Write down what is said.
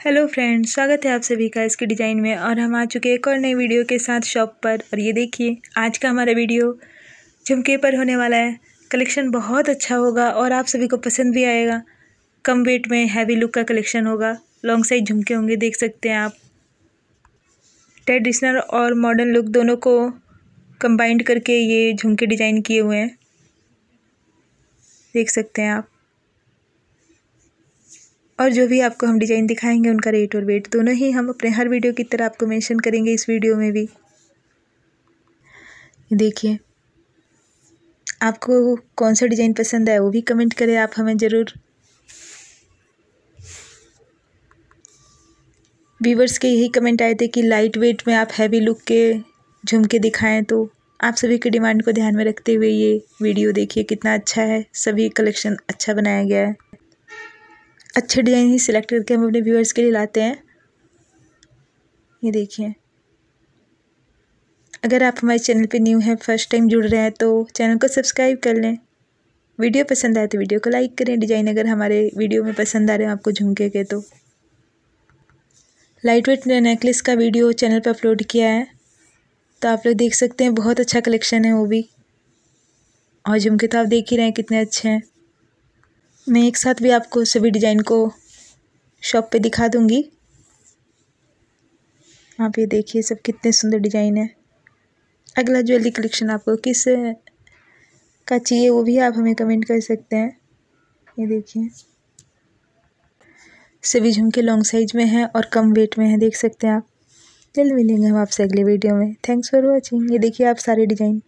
Hello friends, स्वागत है आप सभी का इसके डिज़ाइन में और हम आ चुके एक और नए वीडियो के साथ शॉप पर। और ये देखिए, आज का हमारा वीडियो झुमके पर होने वाला है। कलेक्शन बहुत अच्छा होगा और आप सभी को पसंद भी आएगा। कम वेट में हैवी लुक का कलेक्शन होगा। लॉन्ग साइज़ झुमके होंगे, देख सकते हैं आप। ट्रेडिशनल और मॉडर्न लुक दोनों को कंबाइंड करके ये झुमके डिज़ाइन किए हुए हैं। देख सकते हैं आप। और जो भी आपको हम डिज़ाइन दिखाएँगे, उनका रेट और वेट दोनों ही हम अपने हर वीडियो की तरह आपको मेंशन करेंगे इस वीडियो में भी। देखिए, आपको कौन सा डिज़ाइन पसंद है वो भी कमेंट करें, आप हमें ज़रूर। व्यूवर्स के यही कमेंट आए थे कि लाइट वेट में आप हैवी लुक के झुमके दिखाएँ तो आप सभी की डिमांड को ध्यान में रखते हुए ये वीडियो देखिए, कितना अच्छा है। सभी कलेक्शन अच्छा बनाया गया है। अच्छे डिज़ाइन ही सिलेक्ट करके हम अपने व्यूअर्स के लिए लाते हैं। ये देखिए। अगर आप हमारे चैनल पे न्यू हैं फ़र्स्ट टाइम जुड़ रहे हैं तो चैनल को सब्सक्राइब कर लें। वीडियो पसंद आए तो वीडियो को लाइक करें। डिज़ाइन अगर हमारे वीडियो में पसंद आ रहे हैं, आपको झुमके के तो। लाइट वेट नेकलेस का वीडियो चैनल पर अपलोड किया है। तो आप लोग देख सकते हैं, बहुत अच्छा कलेक्शन है वो भी। और झुमके तो आप देख ही रहे हैं कितने अच्छे हैं। मैं एक साथ भी आपको सभी डिज़ाइन को शॉप पे दिखा दूँगी। आप ये देखिए, सब कितने सुंदर डिज़ाइन है। अगला ज्वेलरी कलेक्शन आपको किस, का चाहिए वो भी आप हमें कमेंट कर सकते हैं। ये देखिए। सभी झुमके लॉन्ग साइज़ में हैं और कम वेट में हैं, देख सकते हैं आप। जल्द मिलेंगे हम आपसे अगले वीडियो में। Thanks for watching. ये देखिए आप सारे डिज़ाइन।